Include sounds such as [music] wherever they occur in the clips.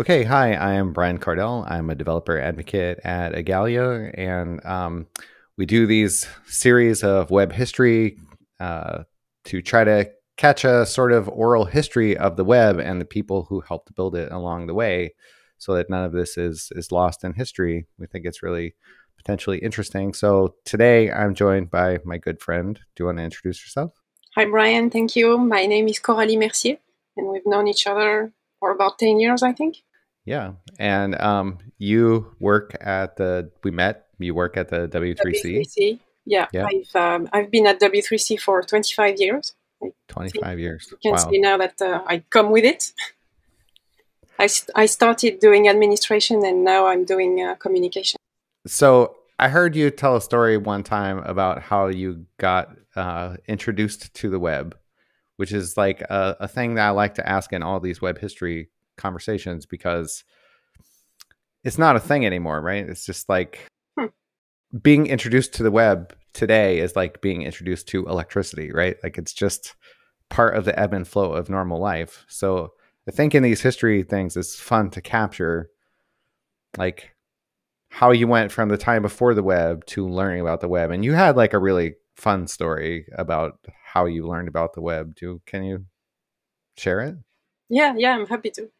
Okay, hi, I am Brian Kardell. I'm a developer advocate at Igalia, and um, we do these series of web history uh, to try to catch a sort of oral history of the web and the people who helped build it along the way, so that none of this is is lost in history. We think it's really potentially interesting. So today I'm joined by my good friend. Do you want to introduce yourself? Hi, Brian. Thank you. My name is Coralie Mercier, and we've known each other for about 10 years, I think. Yeah. And um, you work at the, we met, you work at the W3C. W3C. Yeah. yeah. I've, um, I've been at W3C for 25 years. 25 years. You can wow. see now that uh, I come with it. I, st- I started doing administration and now I'm doing uh, communication. So I heard you tell a story one time about how you got uh, introduced to the web, which is like a, a thing that I like to ask in all these web history conversations because it's not a thing anymore, right? It's just like hmm. being introduced to the web today is like being introduced to electricity, right? Like it's just part of the ebb and flow of normal life. So I think in these history things, it's fun to capture like how you went from the time before the web to learning about the web. And you had like a really fun story about how you learned about the web. Do can you share it? Yeah, yeah, I'm happy to.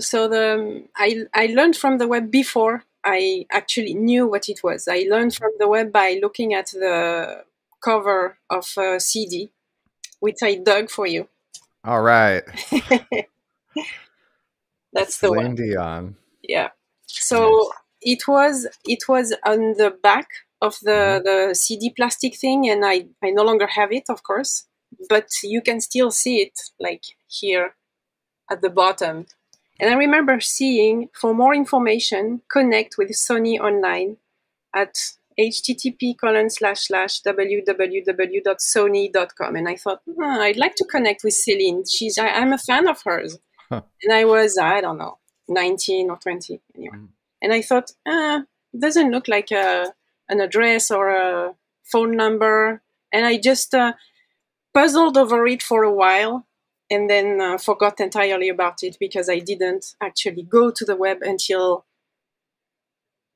So the I I learned from the web before I actually knew what it was. I learned from the web by looking at the cover of a CD, which I dug for you. All right. [laughs] That's the one. Dion. Yeah. So it was it was on the back of the mm-hmm. the CD plastic thing, and I I no longer have it, of course, but you can still see it like here at the bottom. And I remember seeing for more information, connect with Sony online at http colon slash slash www.sony.com. And I thought, oh, I'd like to connect with Celine. She's, I, am a fan of hers. Huh. And I was, I don't know, 19 or 20 anyway. Mm. And I thought, ah, it doesn't look like a, an address or a phone number. And I just uh, puzzled over it for a while and then uh, forgot entirely about it because I didn't actually go to the web until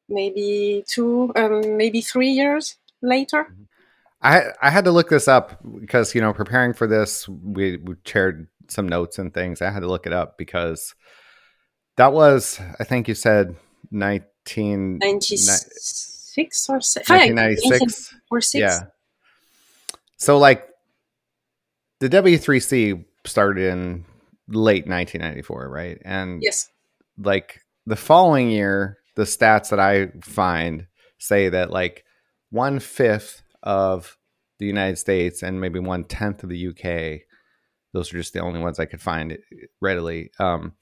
maybe two, um, maybe three years later. Mm-hmm. I I had to look this up because you know preparing for this we, we shared some notes and things. I had to look it up because that was I think you said 1996 or 1996 or six. Yeah. So like the W3C started in late 1994, right? And yes, like the following year, the stats that I find say that like one fifth of the United States and maybe one tenth of the UK, those are just the only ones I could find readily, um,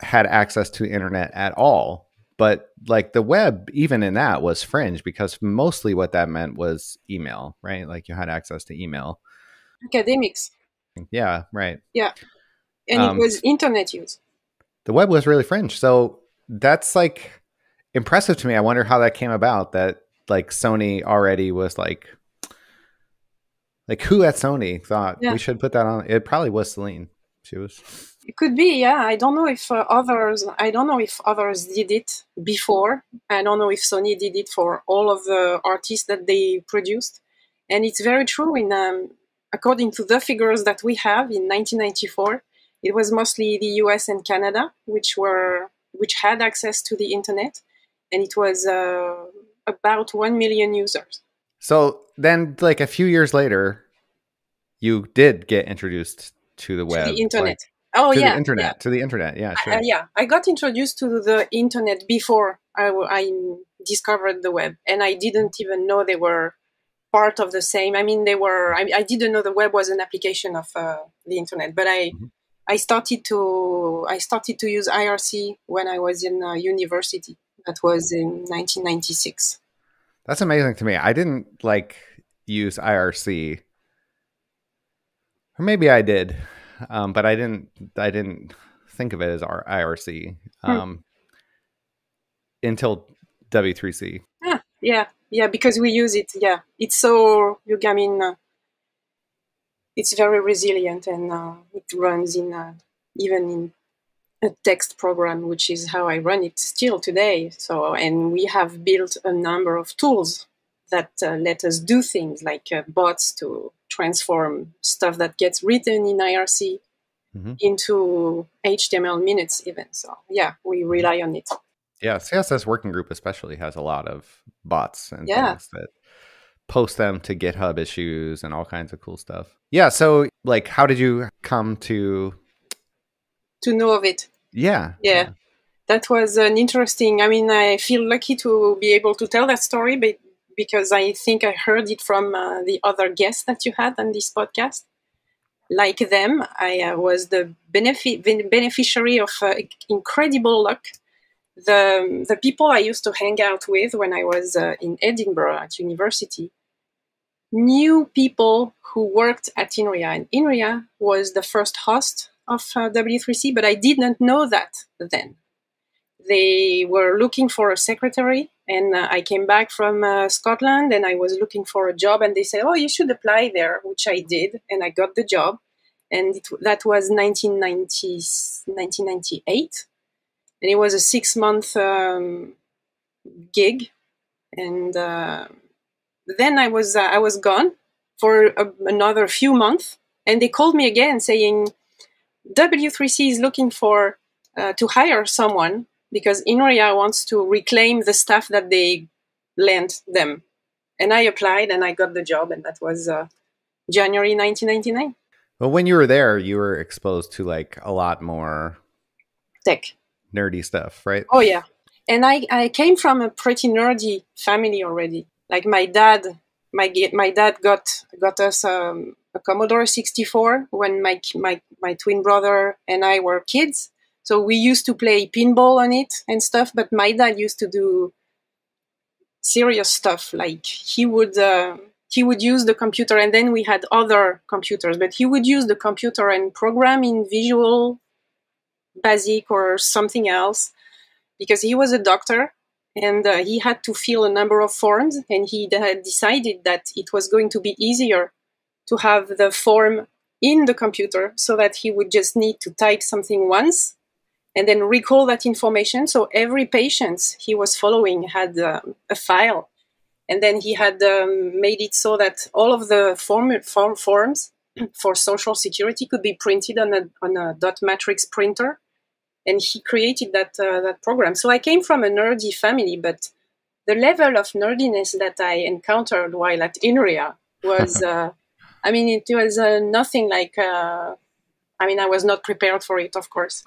had access to the internet at all. But like the web, even in that was fringe because mostly what that meant was email, right? Like you had access to email. Academics. Yeah, right. Yeah. And um, it was internet use. The web was really fringe. So that's like impressive to me. I wonder how that came about that like Sony already was like like who at Sony thought yeah. we should put that on it probably was Celine. She was it could be, yeah. I don't know if uh, others. I don't know if others did it before. I don't know if Sony did it for all of the artists that they produced. And it's very true. In um, according to the figures that we have in 1994, it was mostly the US and Canada which were which had access to the internet, and it was uh, about one million users. So then, like a few years later, you did get introduced to the web, to the internet. Like, oh yeah, the internet yeah. to the internet. Yeah, sure. Uh, yeah. I got introduced to the internet before I, I discovered the web, and I didn't even know they were part of the same. I mean, they were. I, I didn't know the web was an application of uh, the internet, but I mm-hmm. I started to I started to use IRC when I was in uh, university. That was in 1996. That's amazing to me. I didn't like use IRC, or maybe I did, um, but I didn't. I didn't think of it as our IRC hmm. um, hmm. until W3C. Ah, yeah, yeah because we use it yeah it's so mean uh, it's very resilient and uh, it runs in uh, even in a text program, which is how I run it still today. So, and we have built a number of tools that uh, let us do things like uh, bots to transform stuff that gets written in IRC mm-hmm. into HTML minutes, even. So, yeah, we rely on it. Yeah, CSS Working Group especially has a lot of bots and yeah. things that post them to GitHub issues and all kinds of cool stuff. Yeah, so like how did you come to to know of it? Yeah. Yeah. yeah. That was an interesting. I mean, I feel lucky to be able to tell that story, but because I think I heard it from uh, the other guests that you had on this podcast. Like them, I uh, was the benefit beneficiary of uh, incredible luck the the people I used to hang out with when I was uh, in Edinburgh at university knew people who worked at INRIA, and INRIA was the first host of uh, W3C, but I didn't know that then. They were looking for a secretary, and uh, I came back from uh, Scotland and I was looking for a job, and they said, "Oh, you should apply there," which I did, and I got the job, and it, that was 1990, 1998 and it was a six month um, gig, and uh, then I was uh, I was gone for a, another few months, and they called me again saying W3C is looking for uh, to hire someone because INRIA wants to reclaim the stuff that they lent them, and I applied and I got the job, and that was uh, January 1999. Well, when you were there, you were exposed to like a lot more tech nerdy stuff, right? Oh yeah. And I, I came from a pretty nerdy family already. Like my dad, my my dad got got us um, a Commodore 64 when my my my twin brother and I were kids. So we used to play pinball on it and stuff. But my dad used to do serious stuff. Like he would uh, he would use the computer, and then we had other computers. But he would use the computer and program in Visual basic or something else because he was a doctor and uh, he had to fill a number of forms and he had decided that it was going to be easier to have the form in the computer so that he would just need to type something once and then recall that information. So every patient he was following had uh, a file and then he had um, made it so that all of the form, form forms [clears throat] for social security could be printed on a, on a dot matrix printer and he created that uh, that program. So i came from a nerdy family but the level of nerdiness that i encountered while at inria was [laughs] uh, i mean it was uh, nothing like uh, i mean i was not prepared for it of course.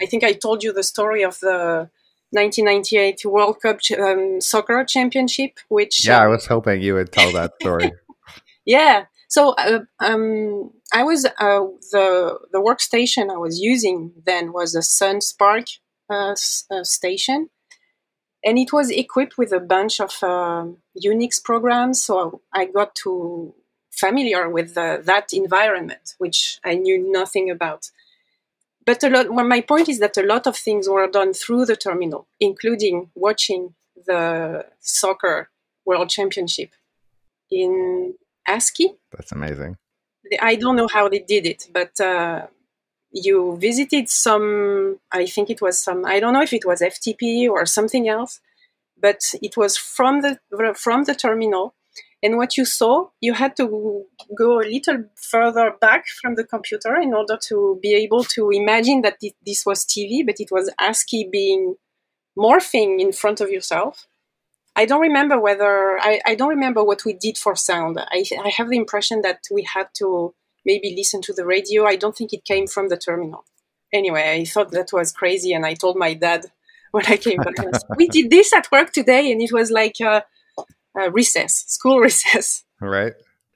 I think i told you the story of the 1998 world cup um, soccer championship which yeah i was hoping you would tell that story. [laughs] Yeah. So uh, um, I was uh, the the workstation I was using then was a Sun SPARC uh, uh, station, and it was equipped with a bunch of um, Unix programs. So I got to familiar with that environment, which I knew nothing about. But a lot. Well, my point is that a lot of things were done through the terminal, including watching the soccer World Championship in ASCII. That's amazing. I don't know how they did it, but uh, you visited some, I think it was some, I don't know if it was FTP or something else, but it was from the, from the terminal. And what you saw, you had to go a little further back from the computer in order to be able to imagine that this was TV, but it was ASCII being morphing in front of yourself. I don't remember whether I, I don't remember what we did for sound. I, I have the impression that we had to maybe listen to the radio. I don't think it came from the terminal. Anyway, I thought that was crazy, and I told my dad [laughs] when I came back, we did this at work today, and it was like a, a recess, school [laughs] recess. Right.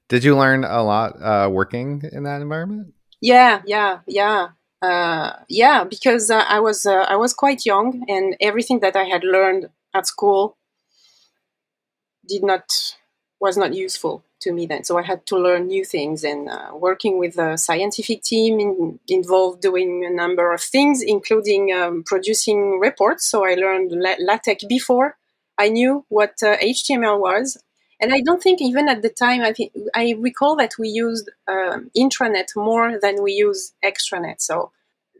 Did you learn a lot uh, working in that environment? Yeah, yeah, yeah. Uh, yeah, because uh, I was uh, I was quite young, and everything that I had learned at school did not was not useful to me then. So I had to learn new things and uh, working with a scientific team in, involved doing a number of things, including um, producing reports. So I learned LaTeX before I knew what uh, HTML was. And I don't think even at the time, I think I recall that we used uh, intranet more than we use extranet. So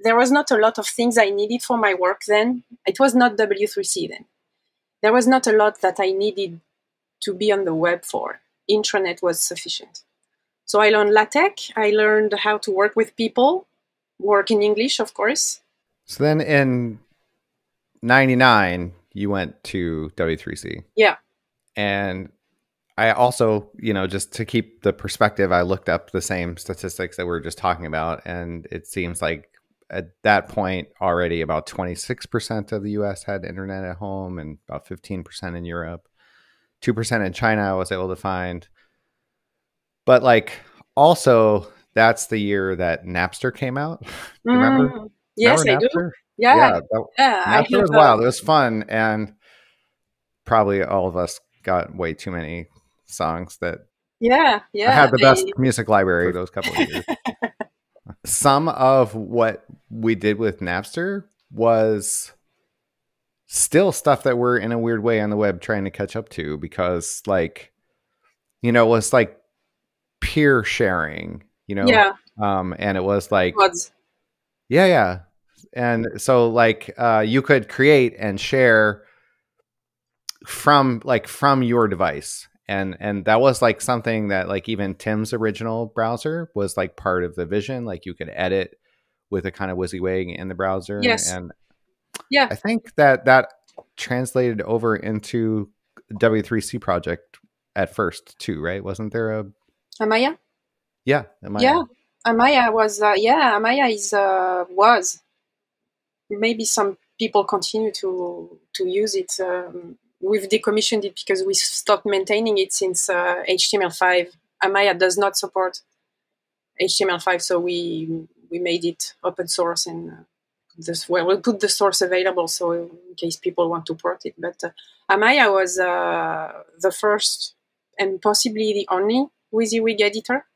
there was not a lot of things I needed for my work then. It was not W3C then. There was not a lot that I needed to be on the web for. Intranet was sufficient. So I learned LaTeX. I learned how to work with people, work in English, of course. So then in 99, you went to W3C. Yeah. And I also, you know, just to keep the perspective, I looked up the same statistics that we are just talking about. And it seems like at that point already about 26% of the US had internet at home and about 15% in Europe. 2% in China I was able to find. But like also that's the year that Napster came out. Do you remember? Mm, yes, remember I do. Yeah. Yeah. That, yeah Napster was wild. It was fun. And probably all of us got way too many songs that yeah, yeah. I had the best I, music library those couple of years. [laughs] Some of what we did with Napster was still stuff that we're in a weird way on the web trying to catch up to because like you know, it was like peer sharing, you know? Yeah. Um, and it was like Yeah, yeah. And so like uh you could create and share from like from your device and and that was like something that like even tim's original browser was like part of the vision like you could edit with a kind of WYSIWYG in the browser yes. and yeah. I think that that translated over into w3c project at first too right? Wasn't there a amaya? Yeah amaya. yeah. Amaya was uh, yeah amaya is uh, was. Maybe some people continue to to use it um, we've decommissioned it because we stopped maintaining it since uh, HTML5. Amaya does not support HTML5, so we we made it open source and uh, this well we'll put the source available so in case people want to port it. But uh, Amaya was uh, the first and possibly the only WYSIWYG editor.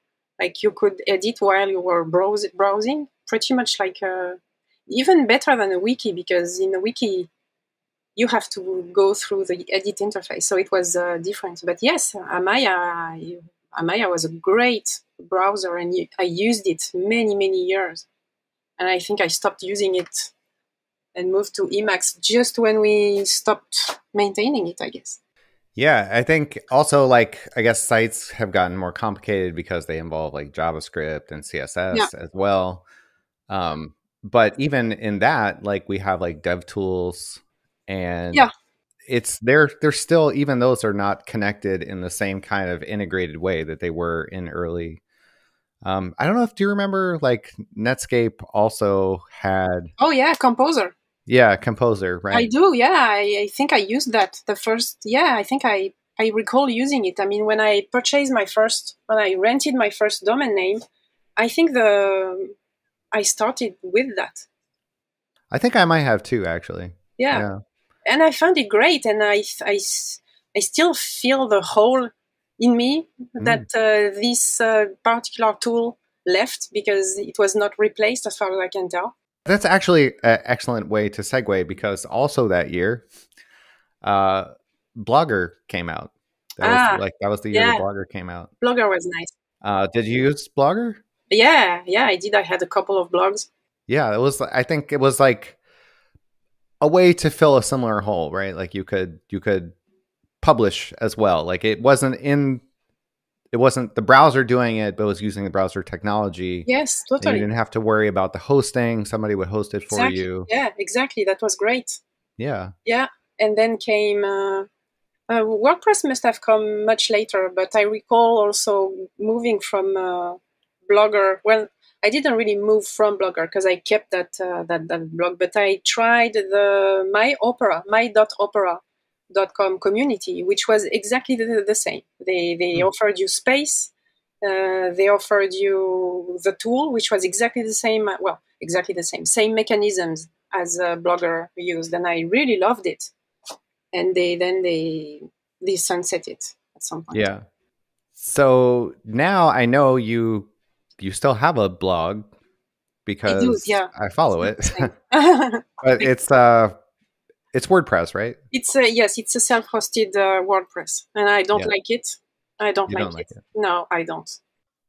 Like you could edit while you were browse- browsing, pretty much like uh, even better than a wiki because in a wiki you have to go through the edit interface. So it was uh, different. But yes, Amaya, Amaya was a great browser, and I used it many many years. And I think I stopped using it and moved to Emacs just when we stopped maintaining it. I guess. Yeah, I think also like I guess sites have gotten more complicated because they involve like JavaScript and CSS yeah. as well. Um, but even in that, like we have like DevTools and yeah it's they're they're still even those are not connected in the same kind of integrated way that they were in early um i don't know if do you remember like netscape also had oh yeah composer. Yeah composer right. i do yeah I, I think i used that the first yeah i think i i recall using it. I mean when i purchased my first when i rented my first domain name i think the i started with that. I think i might have too actually. Yeah. yeah. And I found it great, and I I, I still feel the hole in me mm. that uh, this uh, particular tool left because it was not replaced, as far as I can tell. That's actually an excellent way to segue because also that year, uh, Blogger came out. That ah, was like that was the year yeah. Blogger came out. Blogger was nice. Uh, did you use Blogger? Yeah, yeah, I did. I had a couple of blogs. Yeah, it was. I think it was like a way to fill a similar hole, right? Like you could you could publish as well. Like it wasn't in it wasn't the browser doing it, but it was using the browser technology. Yes, totally. you didn't have to worry about the hosting. Somebody would host it for exactly. you. Yeah, exactly. That was great. Yeah. Yeah. And then came uh, uh, WordPress must have come much later, but I recall also moving from uh, Blogger. Well, I didn't really move from Blogger because I kept that, uh, that that blog, but I tried the my Opera, My Dot opera my.opera.com community, which was exactly the, the same. They they mm. offered you space, uh, they offered you the tool, which was exactly the same. Well, exactly the same, same mechanisms as a Blogger used, and I really loved it. And they then they they sunset it at some point. Yeah. So now I know you you still have a blog because I, do, yeah. I follow it. [laughs] but [laughs] it's uh it's WordPress, right? It's a, yes, it's a self-hosted uh, WordPress, and I don't yeah. like it. I don't, like, don't like it. it. No, I don't.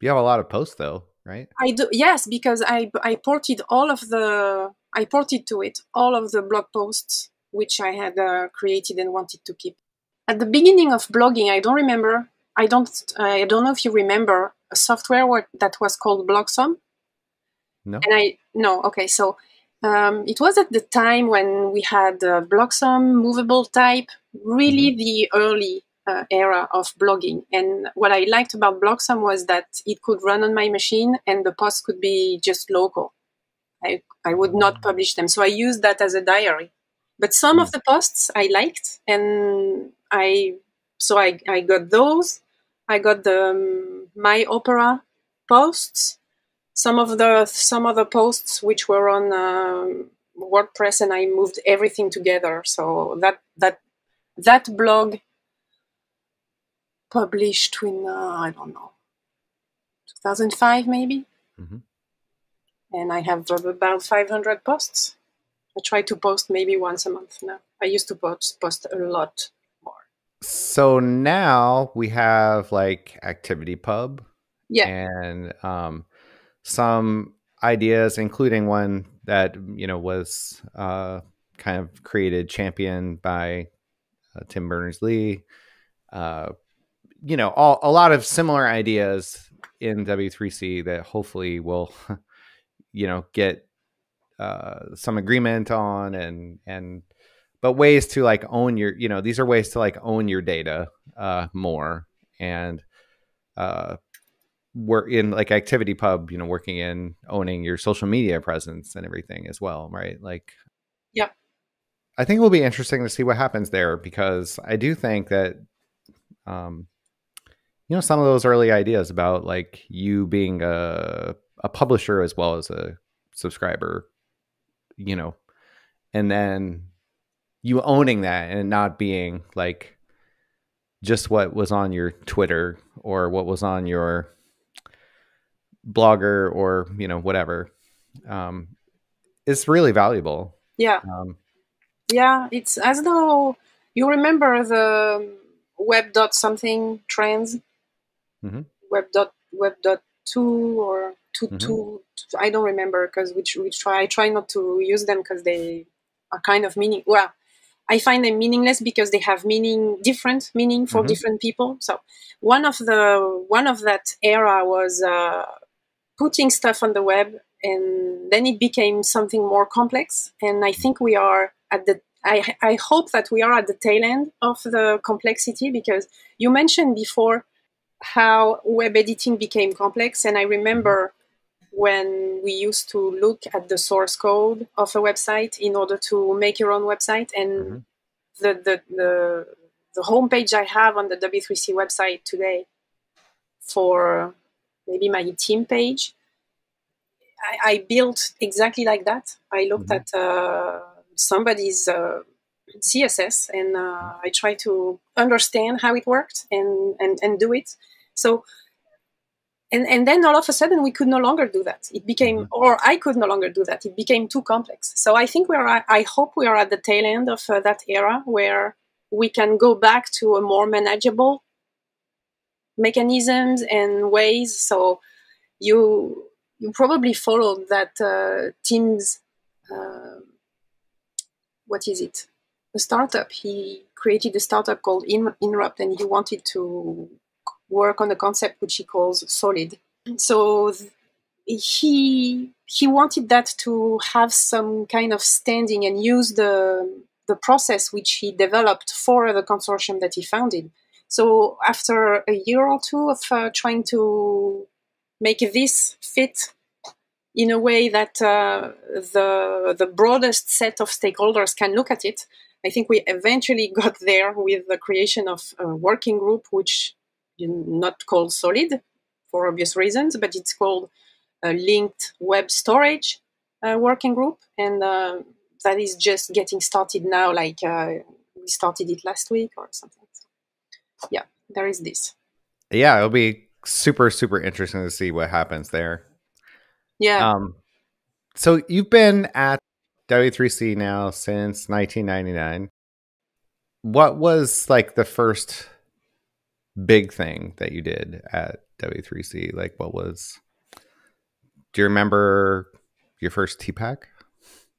You have a lot of posts though. right? I do yes, because I I ported all of the I ported to it all of the blog posts which I had uh, created and wanted to keep. At the beginning of blogging, I don't remember. I don't. I don't know if you remember a software that was called Blogsome. No. And I no. Okay, so um, it was at the time when we had uh, Blogsome, movable type, really mm-hmm. the early uh, era of blogging. And what I liked about Blogsome was that it could run on my machine and the posts could be just local. I, I would not mm-hmm. publish them. So I used that as a diary. But some mm. of the posts I liked and I so I, I got those. I got the um, my opera posts some of the some of the posts which were on um, WordPress, and I moved everything together. So that that that blog published in uh, I don't know 2005 maybe, mm-hmm. and I have about 500 posts. I try to post maybe once a month now. I used to post post a lot more. So now we have like ActivityPub. Yeah. And um, some ideas, including one that you know was uh, kind of created, championed by uh, Tim Berners Lee. Uh, you know, all, a lot of similar ideas in W3C that hopefully will, [laughs] you know, get uh, some agreement on and and but ways to like own your you know these are ways to like own your data uh, more and uh, work in like activity pub you know working in owning your social media presence and everything as well right? Like yeah i think it will be interesting to see what happens there because i do think that um you know some of those early ideas about like you being a a publisher as well as a subscriber you know and then you owning that and not being like just what was on your twitter or what was on your blogger or you know whatever um, is really valuable. Yeah, um, yeah. It's as though you remember the web dot something trends, mm-hmm. web dot web dot two or 2 mm-hmm. two. I don't remember because which we try. I try not to use them because they are kind of meaning. Well, I find them meaningless because they have meaning different meaning for mm-hmm. different people. So one of the one of that era was uh, putting stuff on the web and then it became something more complex. And i think we are at the I, I hope that we are at the tail end of the complexity because you mentioned before how web editing became complex. And i remember when we used to look at the source code of a website in order to make your own website. And mm-hmm. the, the the the homepage i have on the w3c website today for maybe my team page. I, I built exactly like that. I looked mm-hmm. at uh, somebody's uh, CSS and uh, I tried to understand how it worked and, and, and do it. So, and, and then all of a sudden we could no longer do that. It became, mm-hmm. or I could no longer do that. It became too complex. So I think we're, I hope we are at the tail end of uh, that era where we can go back to a more manageable mechanisms and ways. So you you probably followed that uh, Tim's uh, what is it? A startup. He created a startup called In- Inrupt, and he wanted to work on a concept which he calls solid. So he he wanted that to have some kind of standing and use the the process which he developed for the consortium that he founded so after a year or two of uh, trying to make this fit in a way that uh, the the broadest set of stakeholders can look at it, I think we eventually [laughs] got there with the creation of a working group, which is not called Solid for obvious reasons, but it's called a linked web storage uh, working group, and uh, that is just getting started now. Like uh, we started it last week or something yeah, there is this. Yeah, it'll be super super interesting to see what happens there. Yeah. Um, so you've been at W3C now since 1999. What was like the first big thing that you did at W3C? Like, what was do you remember your first TPAC?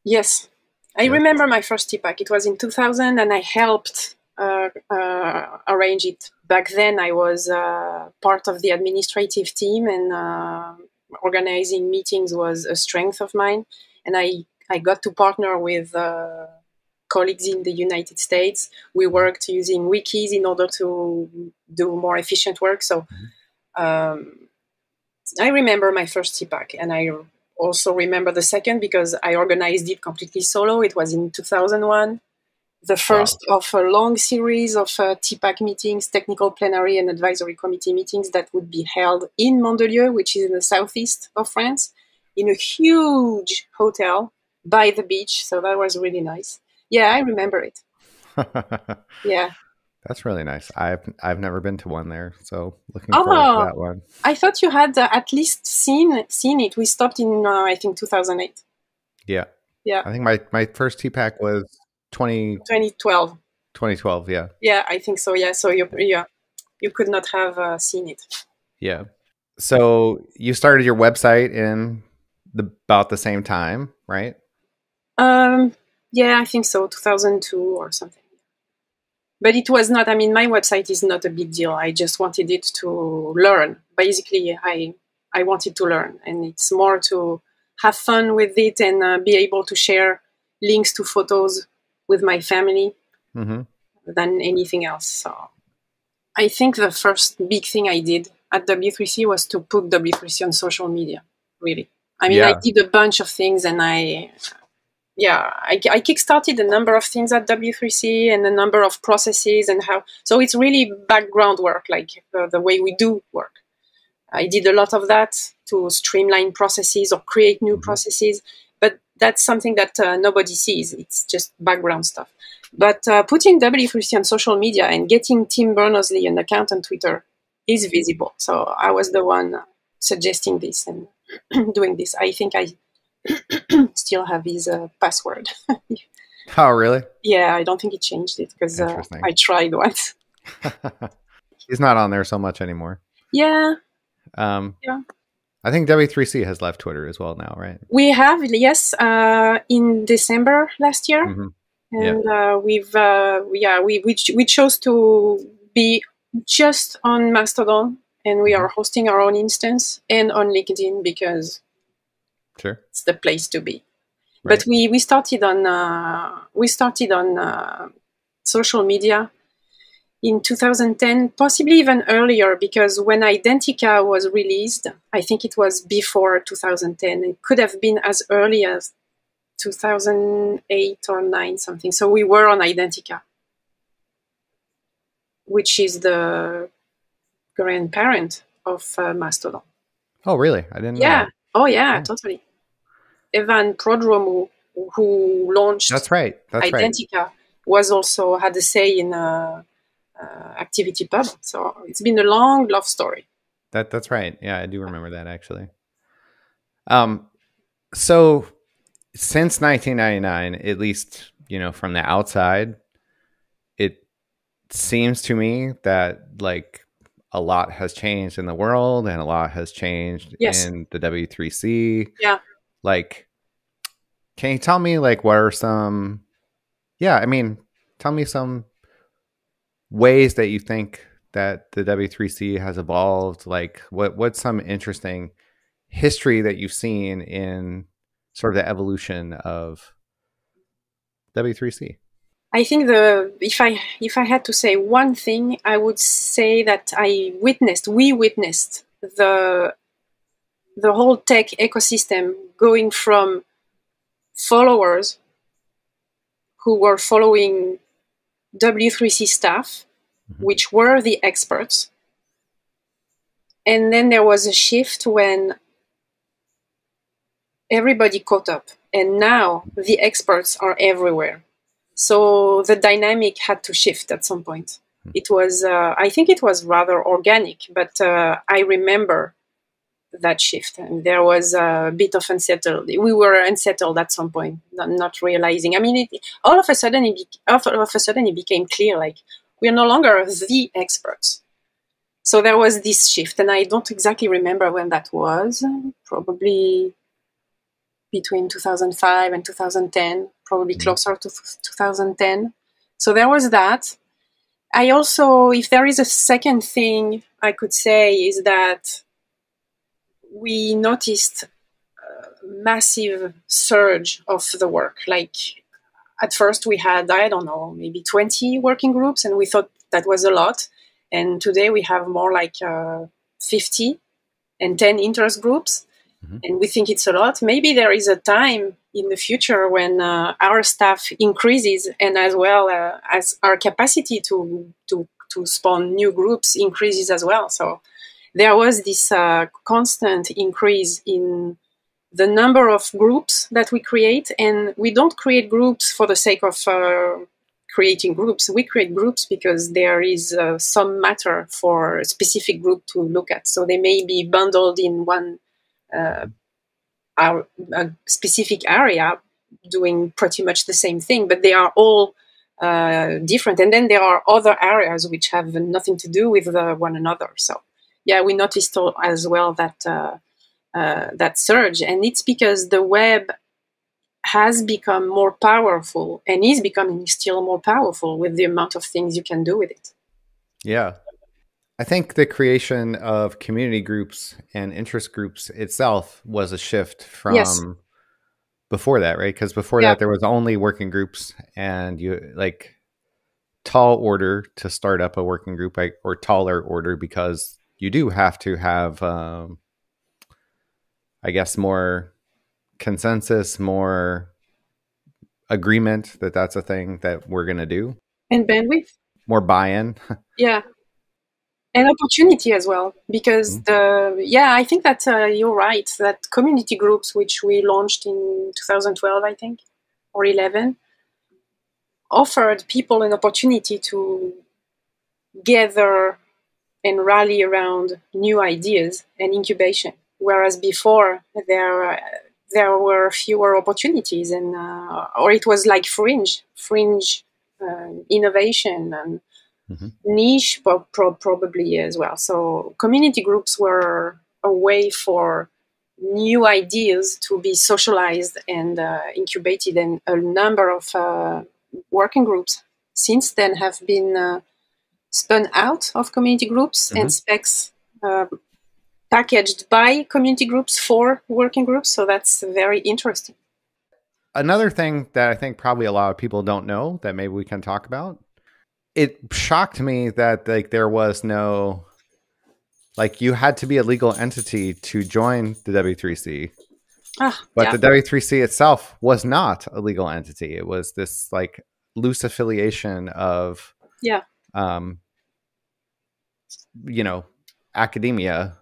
Yes, I Yeah. remember my first TPAC. It was in 2000, and I helped arrange it. Back then, I was uh, part of the administrative team, and uh, organizing meetings was a strength of mine. And I, I got to partner with uh, colleagues in the United States. We worked using wikis in order to do more efficient work. So um, I remember my first TPAC, and I also remember the second because I organized it completely solo. It was in 2001, the first of a long series of uh, TPAC meetings, technical plenary and advisory committee meetings that would be held in Mandelieu, which is in the southeast of France, in a huge hotel by the beach. So that was really nice. Yeah, I remember it. [laughs] Yeah. That's really nice. I've I've never been to one there, so looking forward Oh. to that one. I thought you had uh, at least seen seen it. We stopped in uh, I think 2008, Yeah. Yeah. I think my, my first TPAC was 20, 2012. 2012. Yeah. Yeah, I think so. Yeah, so you yeah you could not have uh, seen it. Yeah. So you started your website in the about the same time, right? Um, yeah, I think so, 2002 or something. But it was not. I mean, my website is not a big deal. I just wanted it to learn. Basically, I I wanted to learn, and it's more to have fun with it and uh, be able to share links to photos with my family Mm-hmm. than anything else. So I think the first big thing I did at W3C was to put W3C on social media. Really, I mean, I did a bunch of things, and I, yeah, I, I kickstarted a number of things at W3C and a number of processes and how. So it's really background work, like uh, the way we do work. I did a lot of that to streamline processes or create new Mhm. processes, that's something that uh, nobody sees. It's just background stuff. But uh, putting W3C on social media and getting Tim Berners-Lee an account on Twitter is visible. So I was the one suggesting this and [clears throat] doing this. I think I [clears throat] still have his uh, password. [laughs] Oh, really? yeah, I don't think he changed it because uh, I tried once. [laughs] He's not on there so much anymore. Yeah, Um, Yeah. I think W3C has left Twitter as well now, right? we have yes uh, in December last year. hmm Yeah. and uh, we've uh, yeah we, we ch- we chose to be just on Mastodon, and we are hosting our own instance and on LinkedIn because Sure. it's the place to be. Right. But we we started on uh, we started on uh, social media in 2010, possibly even earlier, because when Identica was released, I think it was before 2010. It could have been as early as 2008 or 9 something so we were on identica which is the grandparent of uh, mastodon Oh, really? I didn't know. yeah that. oh yeah Yeah. totally evan prodromou who launched That's right. That's right. identica was also had a say in uh, activity pub so it's been a long love story That that's right. Yeah, I do remember that actually. Um, so since 1999, at least you know from the outside, it seems to me that like a lot has changed in the world and a lot has changed Yes. in the W3C. Yeah. Like, can you tell me like what are some? Yeah, I mean, tell me some ways that you think that the W3C has evolved. Like, what what's some interesting history that you've seen in sort of the evolution of W3C? I think the if I if I had to say one thing, I would say that I witnessed, we witnessed the the whole tech ecosystem going from followers who were following W3C staff, Mhm. which were the experts, and then there was a shift when everybody caught up, and now the experts are everywhere so the dynamic had to shift at some point Hmm. it was uh, i think it was rather organic but uh, i remember that shift and there was a bit of unsettled we were unsettled at some point not, not realizing i mean it, all of a sudden it be, all of a sudden it became clear like we are no longer the experts so there was this shift, and I don't exactly remember when that was. Probably between 2005 and 2010, probably mm-hmm. closer to 2010. So there was that. I also, if there is a second thing I could say, is that we noticed a massive surge of the work. Like at first, we had, I don't know, maybe 20 working groups, and we thought that was a lot. And today we have more like uh, 50 and 10 interest groups. Mm-hmm. And we think it's a lot. Maybe there is a time in the future when uh, our staff increases and as well uh, as our capacity to, to, to spawn new groups increases as well. So there was this uh, constant increase in the number of groups that we create. And we don't create groups for the sake of uh, creating groups. We create groups because there is uh, some matter for a specific group to look at. So they may be bundled in one uh, our, specific area doing pretty much the same thing, but they are all uh, different. And then there are other areas which have nothing to do with uh, one another. So yeah, we noticed as well that uh, uh, that surge, and it's because the web has become more powerful and is becoming still more powerful with the amount of things you can do with it. Yeah. I think the creation of community groups and interest groups itself was a shift from yes. before that, right? Because before yeah. that, there was only working groups, and you like tall order to start up a working group, or taller order because you do have to have, um, I guess, more consensus, more agreement that that's a thing that we're going to do. And bandwidth. More buy in. [laughs] yeah. And opportunity as well, because mm-hmm. the yeah, I think that uh, you're right. That community groups, which we launched in 2012, I think, or 11, offered people an opportunity to gather and rally around new ideas and incubation. Whereas before, there there were fewer opportunities, and uh, or it was like fringe, fringe uh, innovation and mm-hmm. niche, pro- probably as well. So community groups were a way for new ideas to be socialized and uh, incubated, and a number of uh, working groups since then have been uh, spun out of community groups mm-hmm. and specs uh, packaged by community groups for working groups. So that's very interesting. Another thing that I think probably a lot of people don't know that maybe we can talk about. It shocked me that like there was no like you had to be a legal entity to join the W3C. Ah, but yeah. the W3C itself was not a legal entity. It was this like loose affiliation of yeah um you know academia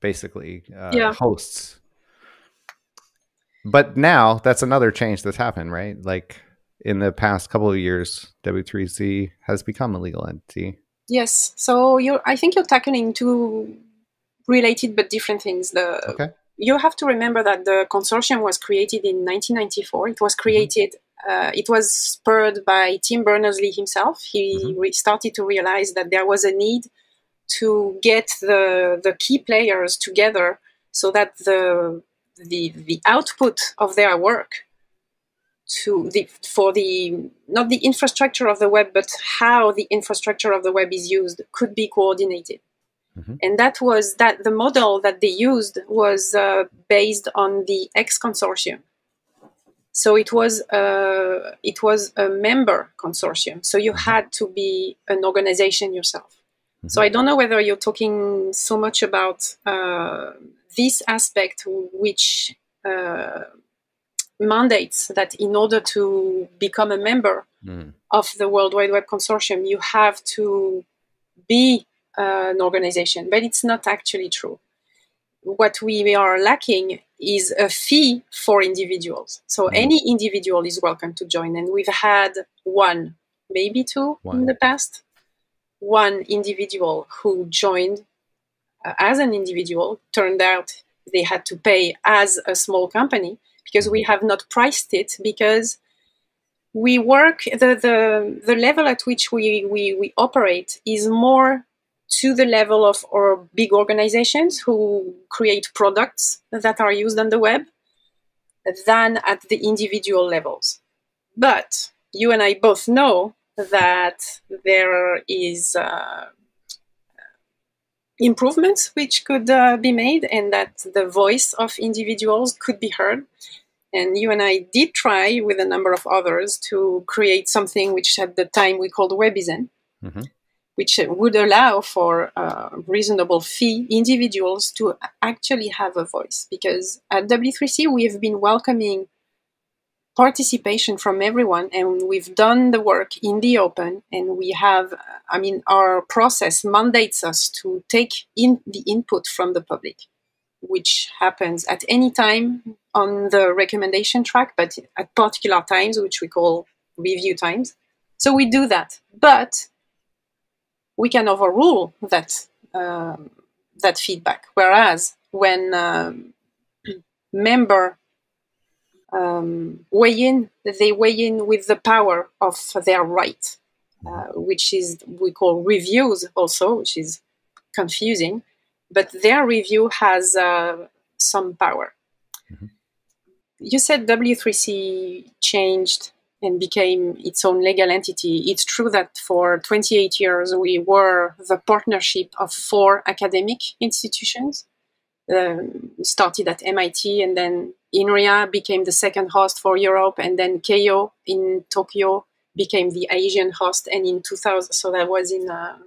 basically uh, yeah. hosts. But now that's another change that's happened, right? Like in the past couple of years, W3C has become a legal entity. Yes. So you I think you're tackling two related but different things. The okay. You have to remember that the consortium was created in 1994. It was mm-hmm. created. Mm-hmm. Uh, it was spurred by Tim Berners Lee himself. He mm-hmm. re- started to realize that there was a need to get the the key players together so that the the the output of their work to the for the not the infrastructure of the web but how the infrastructure of the web is used could be coordinated mm-hmm. and that was that the model that they used was uh, based on the x consortium so it was uh, it was a member consortium so you mm-hmm. had to be an organization yourself so I don't know whether you're talking so much about uh, this aspect, which uh, mandates that in order to become a member mm. of the World Wide Web Consortium, you have to be uh, an organization, but it's not actually true. What we are lacking is a fee for individuals. So mm. any individual is welcome to join, and we've had one, maybe two one. in the past one individual who joined uh, as an individual turned out they had to pay as a small company because we have not priced it because we work the the, the level at which we, we, we operate is more to the level of or big organizations who create products that are used on the web than at the individual levels. But you and I both know that there is uh, improvements which could uh, be made and that the voice of individuals could be heard. And you and I did try with a number of others to create something which at the time we called Webizen, mm-hmm. which would allow for a reasonable fee individuals to actually have a voice. Because at W3C, we have been welcoming participation from everyone and we've done the work in the open and we have i mean our process mandates us to take in the input from the public which happens at any time on the recommendation track but at particular times which we call review times. So we do that but we can overrule that um, that feedback. Whereas when um, member um, weigh in, they weigh in with the power of their right, uh, which is we call reviews also, which is confusing, but their review has uh, some power. Mm-hmm. You said W3C changed and became its own legal entity. It's true that for 28 years we were the partnership of four academic institutions. Um, started at MIT and then INRIA became the second host for Europe, and then Keio in Tokyo became the Asian host. And in 2000, so that was in, uh,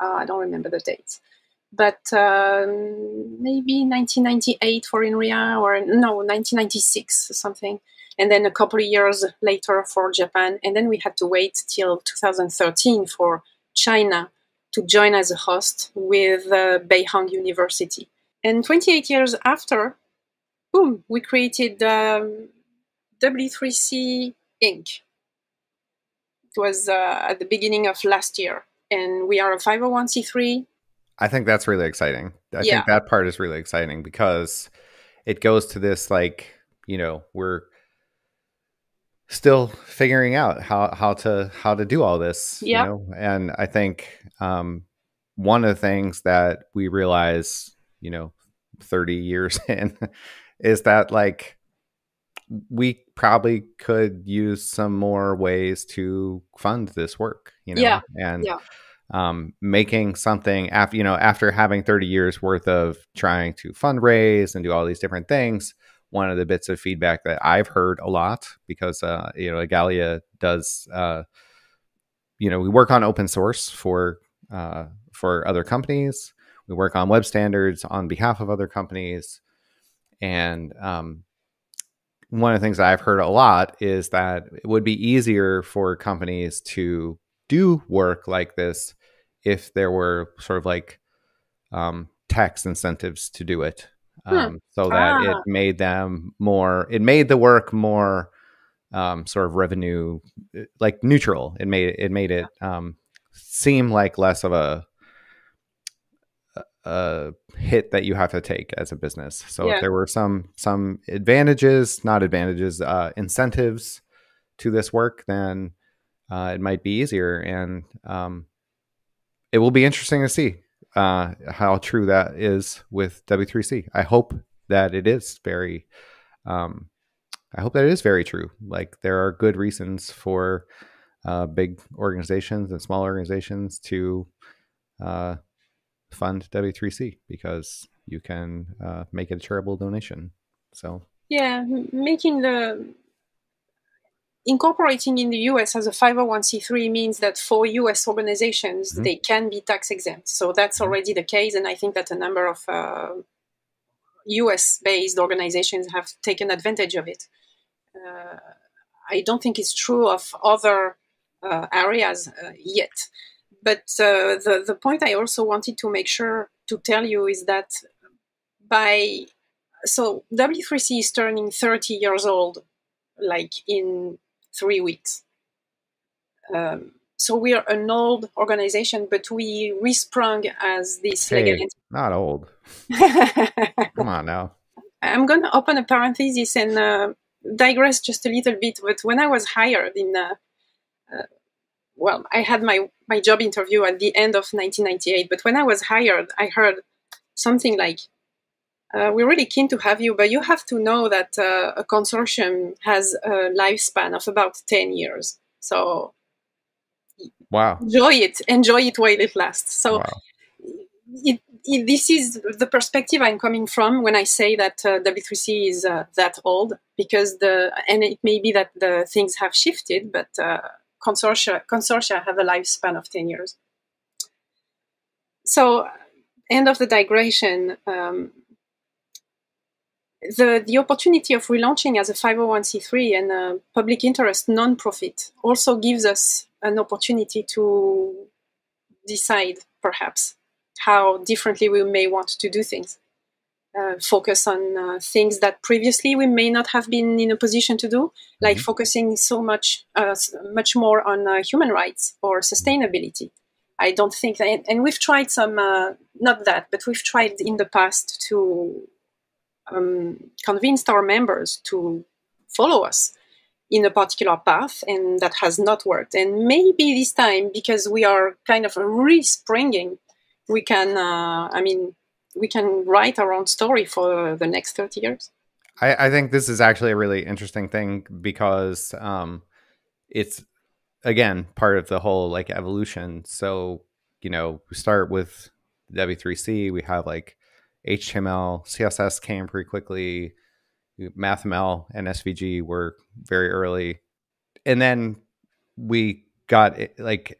uh, I don't remember the date but um, maybe 1998 for INRIA, or no, 1996 or something. And then a couple of years later for Japan. And then we had to wait till 2013 for China to join as a host with uh, Beihang University. And 28 years after, boom, we created um, W3C Inc. It was uh, at the beginning of last year, and we are a 501c3. I think that's really exciting. I yeah. think that part is really exciting because it goes to this like, you know, we're still figuring out how how to how to do all this, Yeah. you know. And I think um one of the things that we realize, you know, 30 years [laughs] in is that like we probably could use some more ways to fund this work, you know, yeah. and yeah. Um, making something after you know after having 30 years worth of trying to fundraise and do all these different things. One of the bits of feedback that I've heard a lot because uh, you know Igalia does uh, you know we work on open source for uh, for other companies. We work on web standards on behalf of other companies. And um, one of the things that I've heard a lot is that it would be easier for companies to do work like this if there were sort of like um, tax incentives to do it. Hmm. Um. So that ah. it made them more, it made the work more um, sort of revenue, like neutral. It made it made it um, seem like less of a a hit that you have to take as a business. So yeah. if there were some some advantages, not advantages, uh, incentives to this work, then uh, it might be easier, and um, it will be interesting to see uh, how true that is with W3C. I hope that it is very. Um, I hope that it is very true. Like there are good reasons for uh, big organizations and small organizations to uh, fund W3C because you can uh, make it a charitable donation. So yeah, making the incorporating in the US as a 501c3 means that for US organizations mm-hmm. they can be tax exempt. So that's mm-hmm. already the case, and I think that a number of uh, US based organizations have taken advantage of it. Uh, I don't think it's true of other uh, areas uh, yet. But uh, the, the point I also wanted to make sure to tell you is that by so W3C is turning 30 years old, like in three weeks. Um, so we are an old organization, but we resprung as this hey, legal entity. Not old. [laughs] Come on now. I'm going to open a parenthesis and uh, digress just a little bit. But when I was hired in uh, uh, well, I had my my job interview at the end of 1998. But when I was hired, I heard something like, uh, "We're really keen to have you, but you have to know that uh, a consortium has a lifespan of about 10 years. So, wow, enjoy it, enjoy it while it lasts." So. Wow. It, it, this is the perspective I'm coming from when I say that uh, W3C is uh, that old, because the and it may be that the things have shifted, but uh, consortia, consortia have a lifespan of 10 years. So, end of the digression, um, the, the opportunity of relaunching as a 501c3 and a public interest nonprofit also gives us an opportunity to decide, perhaps, how differently we may want to do things focus on uh, things that previously we may not have been in a position to do, like mm-hmm. focusing so much, uh, much more on uh, human rights or sustainability. I don't think that, and we've tried some, uh, not that, but we've tried in the past to um, convince our members to follow us in a particular path, and that has not worked. And maybe this time, because we are kind of respringing, we can, uh, I mean, we can write our own story for the next 30 years. I, I think this is actually a really interesting thing because um, it's again part of the whole like evolution. So you know, we start with W3C. We have like HTML, CSS came pretty quickly. MathML and SVG were very early, and then we got like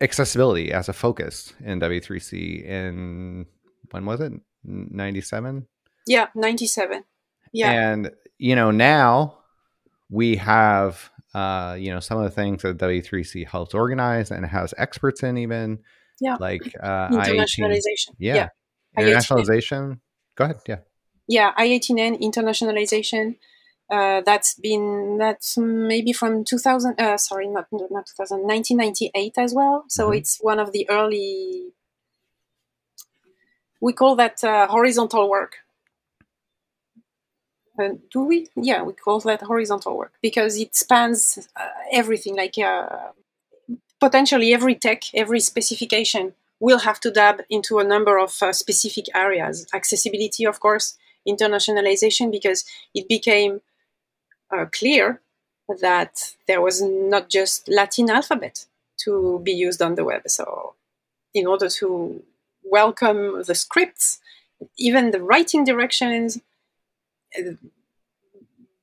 accessibility as a focus in W3C in when was it? 97? Yeah, 97. Yeah. And, you know, now we have, uh, you know, some of the things that W3C helps organize and has experts in even. Yeah. Like uh, [laughs] internationalization. I-18. Yeah. yeah. Internationalization. Go ahead. Yeah. Yeah. I18N internationalization. Uh, that's been that's maybe from 2000 uh, sorry not not 2000 1998 as well so mm-hmm. it's one of the early we call that uh, horizontal work. Do we? Yeah, we call that horizontal work because it spans uh, everything. Like uh, potentially every tech, every specification will have to dab into a number of uh, specific areas. Accessibility, of course, internationalization, because it became uh, clear that there was not just Latin alphabet to be used on the web. So, in order to welcome the scripts, even the writing directions,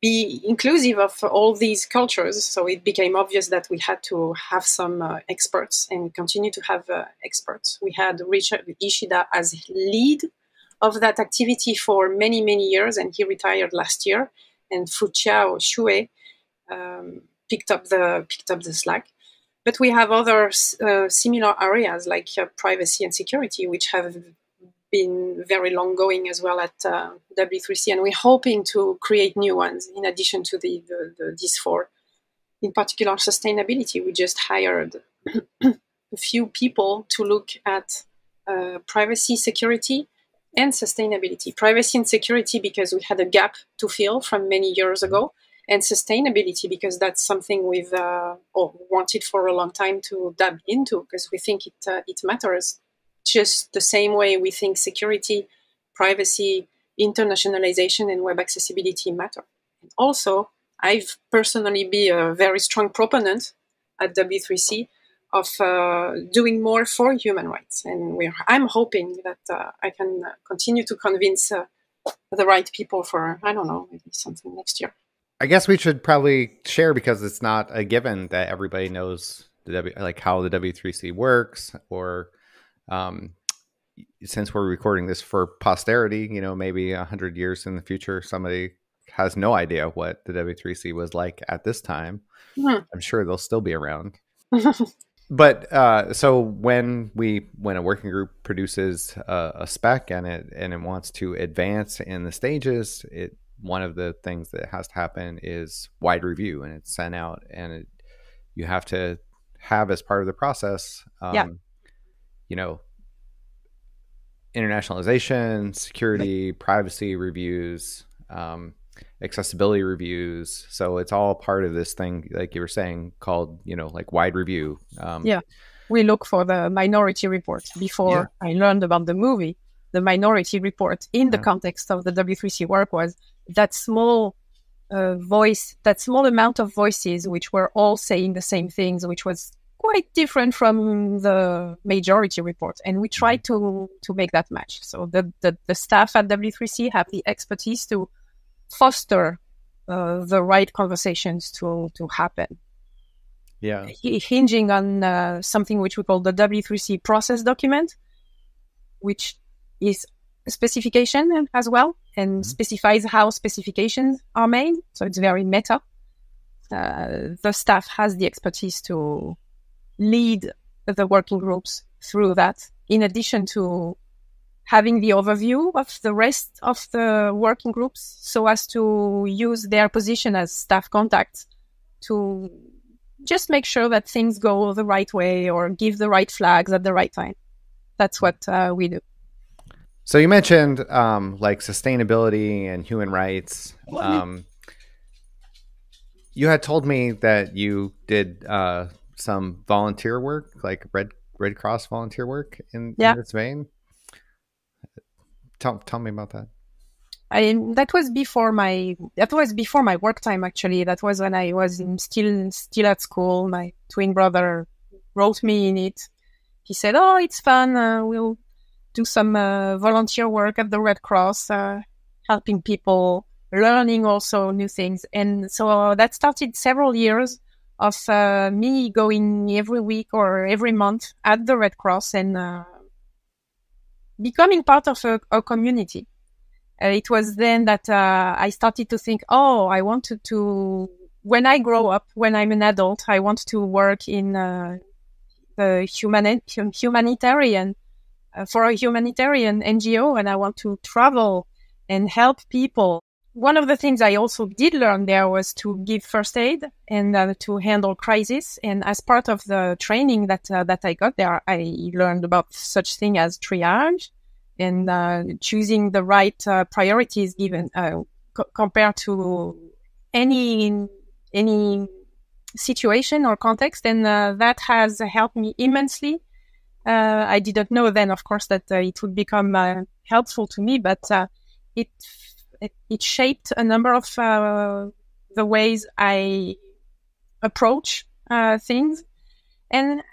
be inclusive of all these cultures. So it became obvious that we had to have some uh, experts and continue to have uh, experts. We had Richard Ishida as lead of that activity for many, many years, and he retired last year. And Fuqiao Xue um, picked up the picked up the slack. But we have other uh, similar areas like uh, privacy and security, which have been very long going as well at uh, W3C, and we're hoping to create new ones in addition to the, the, the these four. In particular, sustainability. We just hired [clears throat] a few people to look at uh, privacy, security, and sustainability. Privacy and security because we had a gap to fill from many years ago, and sustainability because that's something we've uh, wanted for a long time to dab into because we think it uh, it matters just the same way we think security, privacy, internationalization, and web accessibility matter. And also, I've personally been a very strong proponent at W3C of uh, doing more for human rights, and I'm hoping that uh, I can continue to convince uh, the right people for I don't know maybe something next year. I guess we should probably share because it's not a given that everybody knows the W, like how the W3C works, or um, since we're recording this for posterity, you know, maybe a hundred years in the future, somebody has no idea what the W3C was like at this time. Mm-hmm. I'm sure they'll still be around. [laughs] but uh, so when we when a working group produces a, a spec and it and it wants to advance in the stages, it one of the things that has to happen is wide review and it's sent out and it, you have to have as part of the process um, yeah. you know internationalization security privacy reviews um, accessibility reviews. So it's all part of this thing, like you were saying, called you know like wide review. Um, yeah, we look for the minority report. Before yeah. I learned about the movie, the minority report in the context of the W3C work was that small uh, voice, that small amount of voices, which were all saying the same things, which was quite different from the majority report. And we tried to to make that match. So the, the, the staff at W3C have the expertise to foster uh, the right conversations to to happen. Yeah, hinging on uh, something which we call the W3C process document, which is specification as well and mm-hmm. specifies how specifications are made. So it's very meta. Uh, the staff has the expertise to lead the working groups through that, in addition to having the overview of the rest of the working groups so as to use their position as staff contacts to just make sure that things go the right way or give the right flags at the right time. That's what uh, we do. So you mentioned um, like sustainability and human rights. Um, you had told me that you did uh, some volunteer work, like Red Red Cross volunteer work in, yeah. in this vein. Tell tell me about that. I that was before my that was before my work time actually. That was when I was still still at school. My twin brother wrote me in it. He said, "Oh, it's fun. Uh, we'll do some uh, volunteer work at the Red Cross, uh, helping people, learning also new things. And so that started several years of uh, me going every week or every month at the Red Cross and uh, becoming part of a, a community. Uh, it was then that uh, I started to think, oh, I wanted to, when I grow up, when I'm an adult, I want to work in the humani- humanitarian for a humanitarian NGO and I want to travel and help people. One of the things I also did learn there was to give first aid and uh, to handle crisis. And as part of the training that uh, that I got there, I learned about such thing as triage and uh, choosing the right uh, priorities given uh, co- compared to any any situation or context. And that has helped me immensely uh, I didn't know then, of course, that uh, it would become uh, helpful to me, but it, it, it shaped a number of the ways I approach things. And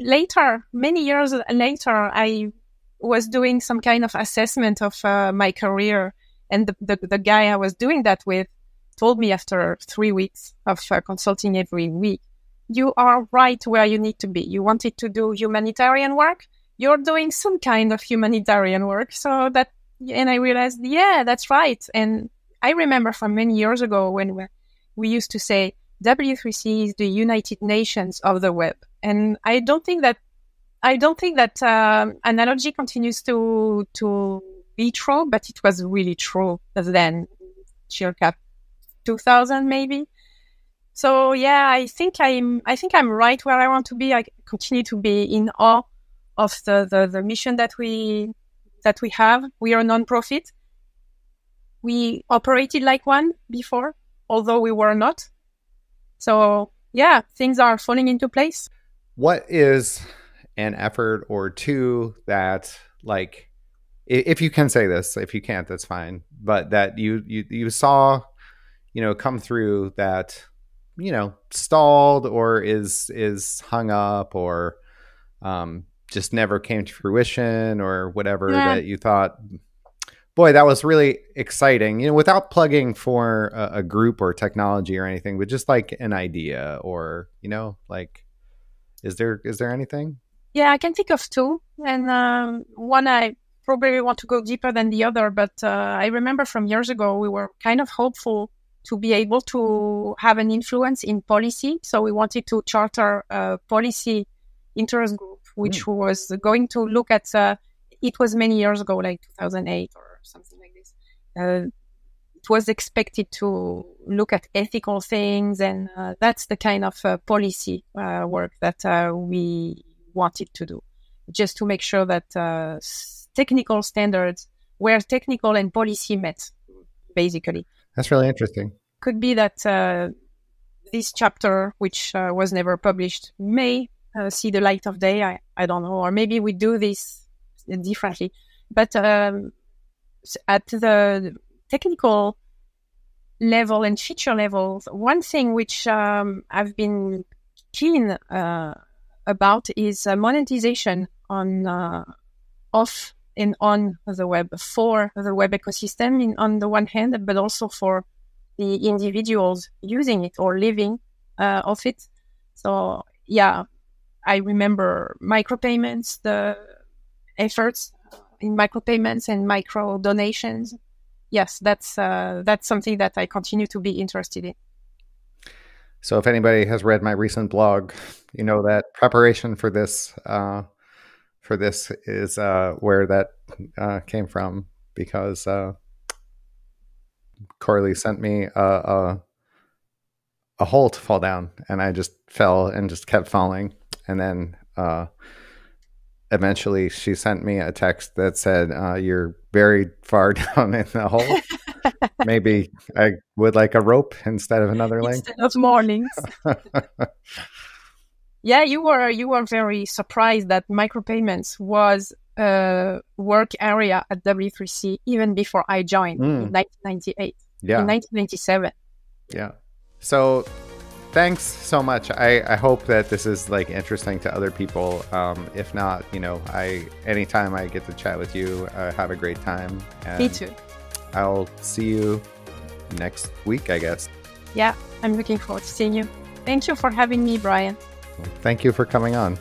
later, many years later, I was doing some kind of assessment of uh, my career, and the, the, the, guy I was doing that with told me after three weeks of uh, consulting every week you are right where you need to be. You wanted to do humanitarian work. You're doing some kind of humanitarian work. So that, and I realized, yeah, that's right. And I remember from many years ago when we, we used to say W3C is the United Nations of the web. And I don't think that, I don't think that um, analogy continues to, to be true, but it was really true then, circa 2000 maybe. So yeah, I think I'm I think I'm right where I want to be. I continue to be in awe of the, the, the mission that we that we have. We are a non-profit. We operated like one before, although we were not. So yeah, things are falling into place. What is an effort or two that like if you can say this, if you can't, that's fine. But that you you you saw, you know, come through that you know stalled or is is hung up or um, just never came to fruition or whatever yeah. that you thought boy that was really exciting you know without plugging for a, a, group or technology or anything but just like an idea or you know like is there is there anything yeah i can think of two and um, one i probably want to go deeper than the other but uh, i remember from years ago we were kind of hopeful to be able to have an influence in policy. So we wanted to charter a policy interest group, which mm. was going to look at, uh, it was many years ago, like 2008 or something like this. Uh, it was expected to look at ethical things, and uh, that's the kind of uh, policy uh, work that uh, we wanted to do, just to make sure that technical standards were technical and policy met, basically. That's really interesting. Could be that uh, this chapter, which uh, was never published, may uh, see the light of day. I, I don't know, or maybe we do this differently. But um, at the technical level and feature levels, one thing which um, I've been keen uh, about is uh, monetization on uh, off and on the web for the web ecosystem in, on the one hand, but also for the individuals using it or living uh, of it. So yeah, I remember micropayments, the efforts in micropayments and micro donations. Yes, that's uh, that's something that I continue to be interested in. So, if anybody has read my recent blog, you know that preparation for this uh, for this is uh, where that uh, came from because uh, Coralie sent me a, a, a hole to fall down, and I just fell and just kept falling, and then uh, eventually she sent me a text that said, uh, "You're buried far [laughs] down in the hole. [laughs] Maybe I would like a rope instead of another link instead of mornings." [laughs] yeah, you were you were very surprised that micropayments was a work area at W3C even before I joined mm. in 1998. Yeah, in 1997. Yeah. So thanks so much. I, I hope that this is like interesting to other people. Um, if not, you know, I anytime I get to chat with you, uh, have a great time. Me too. I'll see you next week, I guess. Yeah, I'm looking forward to seeing you. Thank you for having me, Brian. Thank you for coming on.